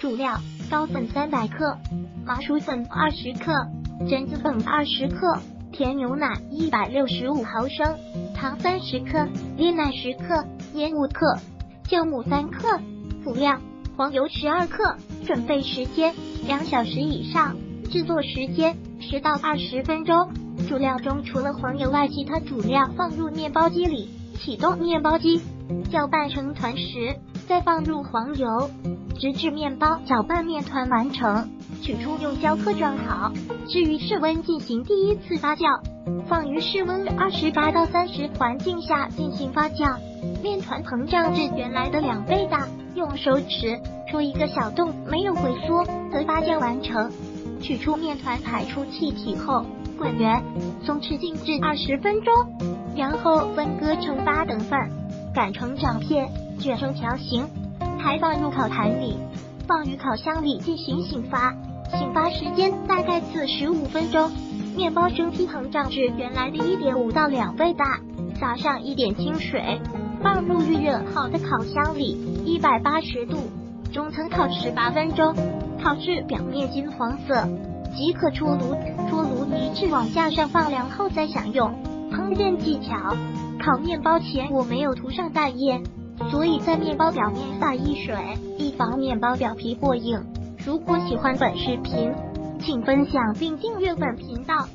主料：高粉三百克，麻薯粉二十克，榛子粉二十克，甜牛奶一百六十五毫升，糖三十克，椰奶十克，盐五克，酵母三克。辅料：黄油十二克。准备时间两小时以上，制作时间十到二十分钟。主料中除了黄油外，其他主料放入面包机里，启动面包机，搅拌成团时，再放入黄油，直至面包搅拌面团完成。取出用胶克装好，置于室温进行第一次发酵，放于室温二十八到三十环境下进行发酵。面团膨胀至原来的两倍大，用手指戳一个小洞，没有回缩，则发酵完成。取出面团，排出气体后。滚圆，松弛静置二十分钟，然后分割成八等份，擀成长片，卷成条形，排放入烤盘里，放于烤箱里进行醒发。醒发时间大概四十五分钟。面包蒸屉膨胀至原来的一点五到两倍大，撒上一点清水，放入预热好的烤箱里，一百八十度，中层烤十八分钟，烤至表面金黄色。即可出炉，出炉移至网架上放凉后再享用。烹饪技巧：烤面包前我没有涂上蛋液，所以在面包表面撒一水，以防面包表皮过硬。如果喜欢本视频，请分享并订阅本频道。